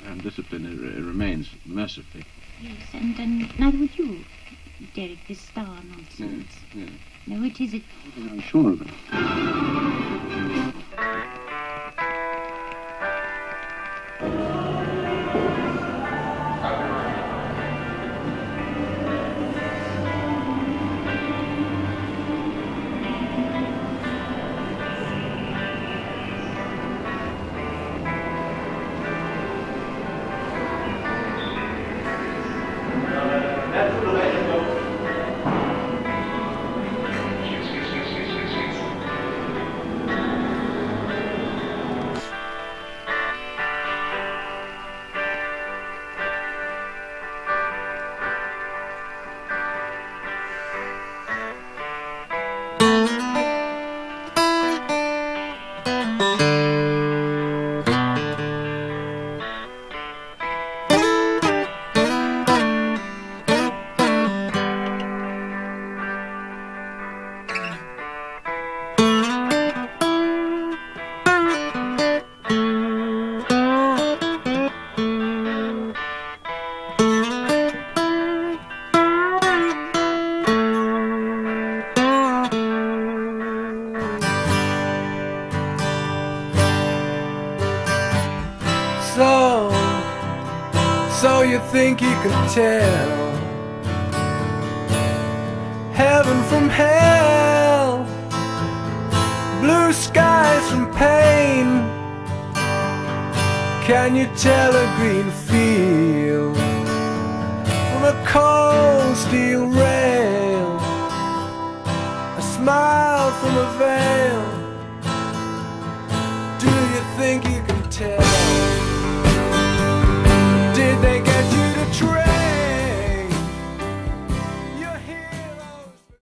and, and discipline remains mercifully. Yes, and, and neither would you, Derek, this star nonsense. No, it is it. I'm sure of it. So, so you think you can tell heaven from hell, blue skies from pain? Can you tell a green field from a cold steel rail? A smile from a veil.